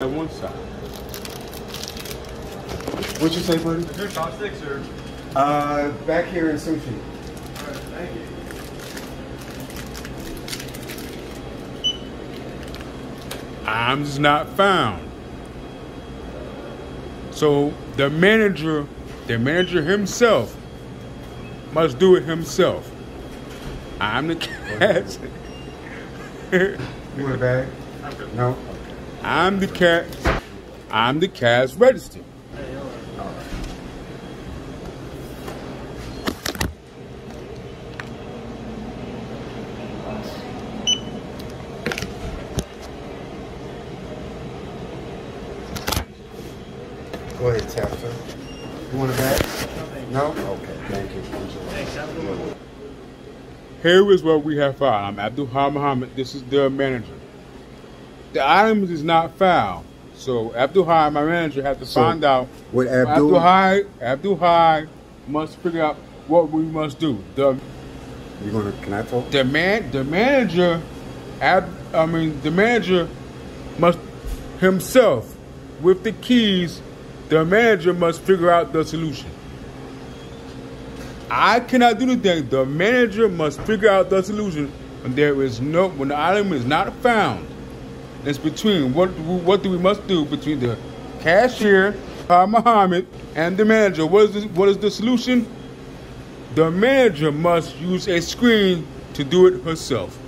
at one side. What'd you say, buddy? Here's top six, sir. Uh, back here in sushi. All right, thank you. items not found. So the manager, the manager himself, must do it himself. I'm the cat. You want a bag? No. I'm the cat. I'm the cash register. Go ahead, tap, sir. You want a bag? No. Okay. Thank you. Thanks. Have a good one. Here is what we have found. I'm Abdul Muhammad. This is the manager. The items is not found. So Abdul Haiy, my manager, has to So, find out. what Abdul Abdul. Haiy, Abdul Haiy must figure out what we must do. The You gonna? Can I talk? the man, the manager, Ab, I mean the manager must himself with the keys. The manager must figure out the solution. I cannot do anything. The manager must figure out the solution. And there is no when the item is not found. It's between what what do we must do between the cashier, uh, Muhammad, and the manager. What is the, what is the solution? The manager must use a screen to do it herself.